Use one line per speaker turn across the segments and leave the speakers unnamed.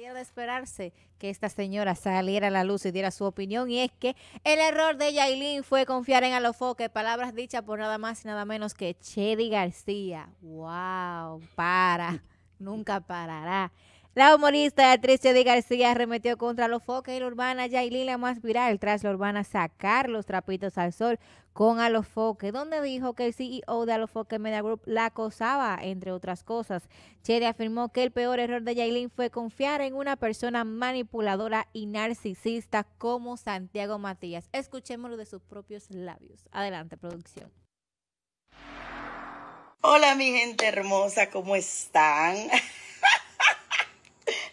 Era de esperarse que esta señora saliera a la luz y diera su opinión y es que el error de Yailin fue confiar en Alofoque, palabras dichas por nada más y nada menos que Chedi García. ¡Wow! Para, nunca parará. La humorista actriz Chedi García arremetió contra los foques y la urbana Yailin la más viral tras la urbana sacar los trapitos al sol con Alofoque, donde dijo que el CEO de Alofoque Media Group la acosaba, entre otras cosas. Chedi afirmó que el peor error de Yailin fue confiar en una persona manipuladora y narcisista como Santiago Matías. Escuchémoslo de sus propios labios. Adelante, producción.
Hola mi gente hermosa, ¿cómo están?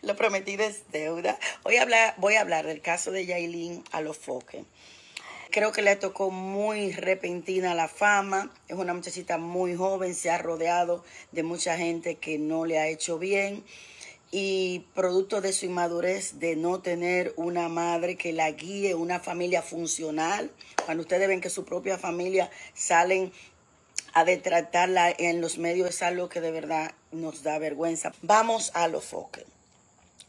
Lo prometido es deuda. Hoy voy a hablar del caso de Yailin Alofoque. Creo que le tocó muy repentina la fama. Es una muchachita muy joven, se ha rodeado de mucha gente que no le ha hecho bien. Y producto de su inmadurez de no tener una madre que la guíe, una familia funcional. Cuando ustedes ven que su propia familia salen a detratarla en los medios es algo que de verdad nos da vergüenza. Vamos a lo foque.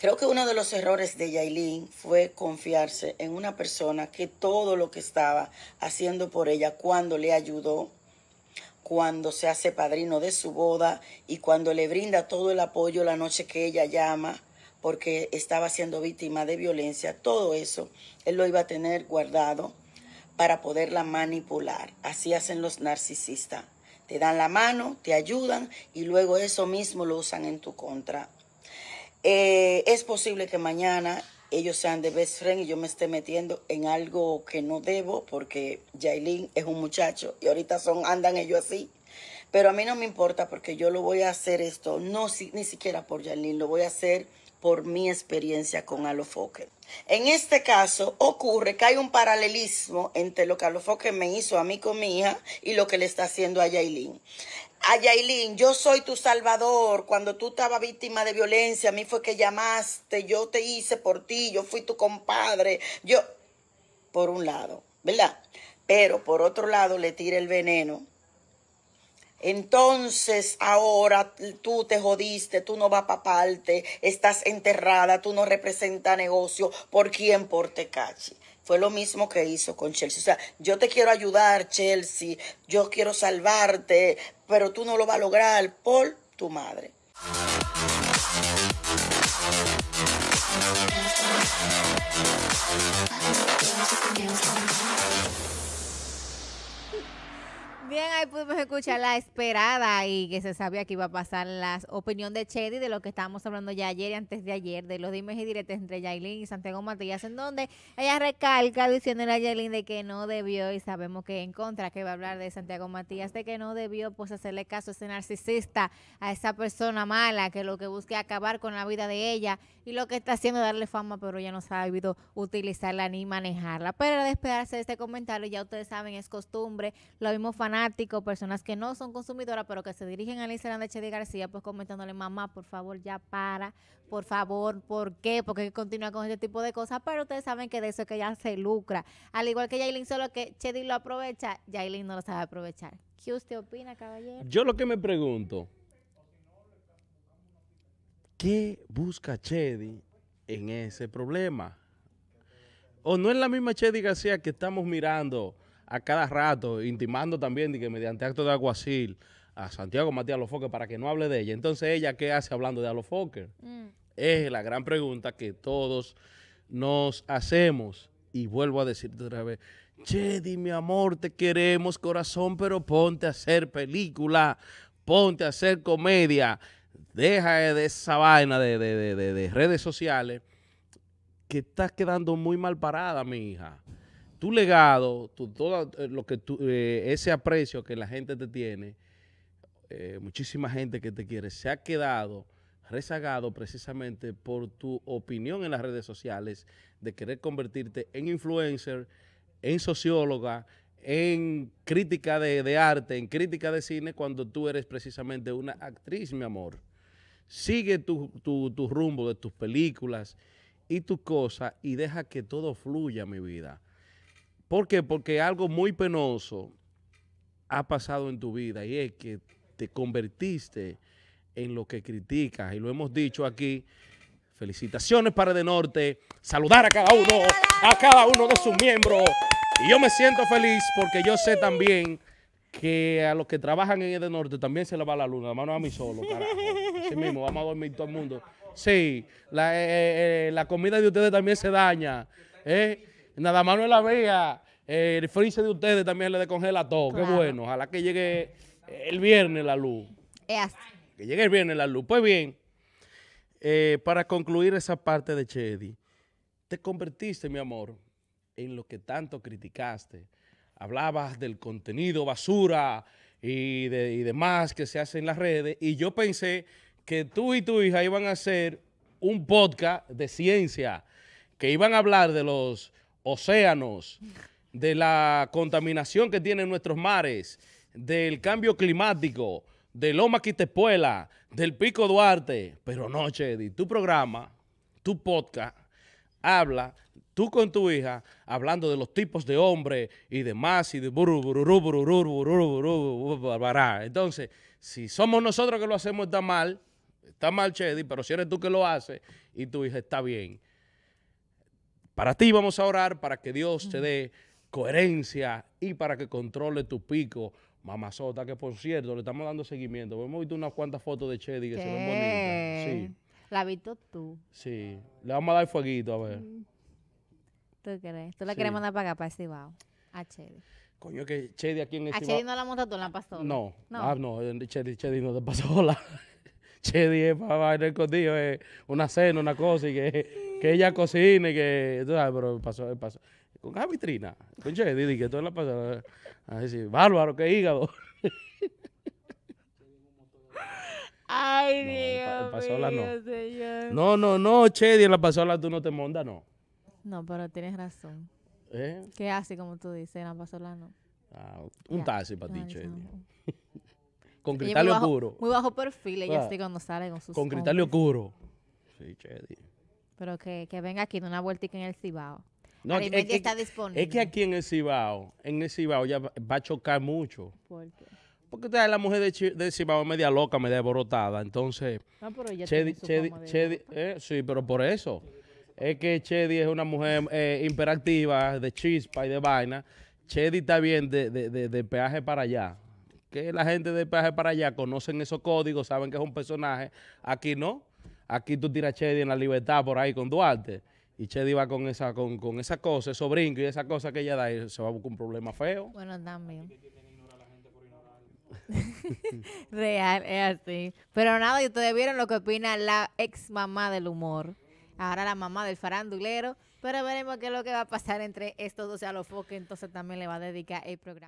Creo que uno de los errores de Yailin fue confiarse en una persona que todo lo que estaba haciendo por ella cuando le ayudó, cuando se hace padrino de su boda y cuando le brinda todo el apoyo la noche que ella llama porque estaba siendo víctima de violencia, todo eso él lo iba a tener guardado para poderla manipular. Así hacen los narcisistas. Te dan la mano, te ayudan y luego eso mismo lo usan en tu contra. Eh, es posible que mañana ellos sean de best friend y yo me esté metiendo en algo que no debo porque Jailin es un muchacho y ahorita son andan ellos así. Pero a mí no me importa porque yo lo voy a hacer esto, no ni siquiera por Jailin, lo voy a hacer por mi experiencia con Alofoque. En este caso ocurre que hay un paralelismo entre lo que Alofoque me hizo a mí con mi y lo que le está haciendo a Yailin a Yailin, yo soy tu salvador. Cuando tú estabas víctima de violencia, a mí fue que llamaste, yo te hice por ti, yo fui tu compadre. Yo, por un lado, ¿verdad? Pero por otro lado le tira el veneno. Entonces ahora tú te jodiste, tú no vas para parte, estás enterrada, tú no representas negocio, ¿por quién? Por Tecachi. Fue lo mismo que hizo con Chelsea. O sea, yo te quiero ayudar, Chelsea, yo quiero salvarte, pero tú no lo vas a lograr por tu madre.
Bien, ahí pudimos escuchar la esperada y que se sabía que iba a pasar la opinión de Chedi de lo que estábamos hablando ya ayer y antes de ayer, de los dimes y diretes entre Yailin y Santiago Matías, en donde ella recalca diciéndole a Yailin de que no debió, y sabemos que en contra que va a hablar de Santiago Matías, de que no debió pues hacerle caso a ese narcisista, a esa persona mala que lo que busque acabar con la vida de ella y lo que está haciendo es darle fama, pero ella no sabido utilizarla ni manejarla. Pero de esperarse de este comentario, ya ustedes saben, es costumbre, lo mismo fanático personas que no son consumidoras, pero que se dirigen al Instagram de Chedi García, pues comentándole, mamá, por favor, ya para, por favor, ¿por qué? Porque continúa con este tipo de cosas, pero ustedes saben que de eso es que ella se lucra. Al igual que Yailin, solo que Chedi lo aprovecha, Yailin no lo sabe aprovechar. ¿Qué usted opina, caballero?
Yo lo que me pregunto, ¿qué busca Chedi en ese problema? ¿O no es la misma Chedi García que estamos mirando? A cada rato, intimando también de que mediante acto de aguacil a Santiago Matías Alofoque para que no hable de ella. Entonces, ¿ella qué hace hablando de Alofoque? Mm. Es la gran pregunta que todos nos hacemos. Y vuelvo a decirte otra vez, Chedi, mi amor, te queremos, corazón, pero ponte a hacer película, ponte a hacer comedia, deja de esa vaina de, de redes sociales que estás quedando muy mal parada, mi hija tu legado, todo eh, lo que eh, ese aprecio que la gente te tiene, eh, muchísima gente que te quiere, se ha quedado rezagado precisamente por tu opinión en las redes sociales de querer convertirte en influencer, en socióloga, en crítica de, arte, en crítica de cine, cuando tú eres precisamente una actriz, mi amor. Sigue tu, tu rumbo de tus películas y tus cosas y deja que todo fluya, mi vida. ¿Por qué? Porque algo muy penoso ha pasado en tu vida y es que te convertiste en lo que criticas. Y lo hemos dicho aquí, Felicitaciones para de Norte. Saludar a cada uno, a cada uno de sus miembros. Y yo me siento feliz porque yo sé también que a los que trabajan en de Norte también se le va la luna. Además no a mí solo, carajo. Así mismo, vamos a dormir todo el mundo. Sí, la, eh, eh, la comida de ustedes también se daña. ¿eh? Nada más no es la vía. Eh, el freezer de ustedes también le descongela todo. Qué bueno. Ojalá que llegue el viernes la luz. Que llegue el viernes la luz. Pues bien, eh, para concluir esa parte de Chedi, te convertiste, mi amor, en lo que tanto criticaste. Hablabas del contenido basura y, de, y demás que se hace en las redes. Y yo pensé que tú y tu hija iban a hacer un podcast de ciencia, que iban a hablar de los océanos, de la contaminación que tienen nuestros mares, del cambio climático, de Loma Quitepuela, del Pico Duarte. Pero no, Chedi, tu programa, tu podcast, habla, tú con tu hija, hablando de los tipos de hombre y demás, y de buru. Entonces, si somos nosotros que lo hacemos, está mal, está mal, Chedi, pero si eres tú que lo haces y tu hija está bien. Para ti vamos a orar para que Dios te dé coherencia y para que controle tu pico, mamazota, que por cierto, le estamos dando seguimiento. Hemos visto unas cuantas fotos de Chedi que se ven bonitas. Sí,
La visto tú.
sí. Le vamos a dar fueguito, a ver.
¿Tú crees? ¿Tú la
Sí.
quieres mandar para acá, para el Cibao? A Chedi.
Coño, que Chedi aquí en el
¿A Chedi no la montas tú en la pastola?
No,
No.
Ah, no, eh, Chedi, Chedi no te pasó sola. Chedi es para bailar contigo, es una cena, una cosa, y que, que ella cocine, que, tú sabes, pero pasó, pasó. Con Javi Trina, con Chedi, di que tú en la pasó. Así, sí, bárbaro, qué hígado.
Ay,
No,
Dios
pasola no.
mío, señor.
No, no, no, Chedi, en la pasola tú no te montas, no.
No, pero tienes razón.
¿Eh?
Que así como tú dices, en la pasola no.
Ah, un taxi para ti, Chedi. Con cristal
muy bajo-
oscuro.
Muy bajo perfil, ella
Ah.
así cuando sale con sus
Con cristal oscuro. Sí, Chedi.
Pero que, que venga aquí de una vueltica en el Cibao.
No, es que-
está disponible.
Es que aquí en el Cibao, en el Cibao ya va a chocar mucho.
¿Por qué?
Porque usted, la mujer de, de Cibao es media loca, media alborotada. Entonces,
No, pero ella
Chedi,
tiene su
Chedi,
fama de
Chedi- eh, sí, pero por eso. Es que Chedi es una mujer eh, imperactiva, de chispa y de vaina. Chedi está bien de, de- de- de peaje para allá. Que la gente de peaje para allá conocen esos códigos, saben que es un personaje. Aquí no. Aquí tú tiras Chedi en la libertad por ahí con Duarte. Y Chedi va con esa, con, con esa cosa, esos brincos y esa cosa que ella da y se va a buscar un problema feo.
Bueno, también. Real, es así. Pero nada, y ustedes vieron lo que opina la ex mamá del humor. Ahora la mamá del farandulero. Pero veremos qué es lo que va a pasar entre estos dos a los que entonces también le va a dedicar el programa.